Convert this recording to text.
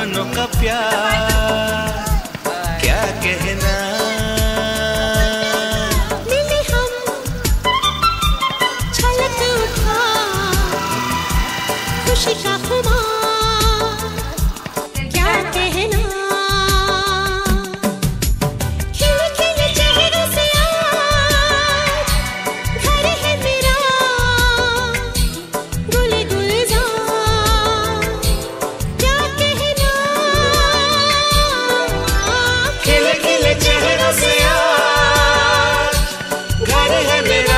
बचपनों का प्यार। क्या कहना? मिले हम छलक उठा। खुशी déjeme